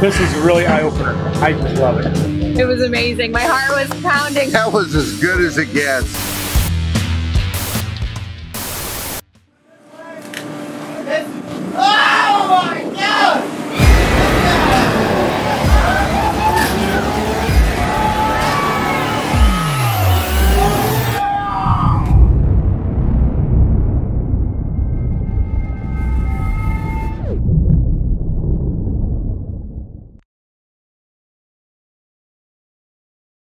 This is a really eye opener. I just love it. It was amazing. My heart was pounding. That was as good as it gets.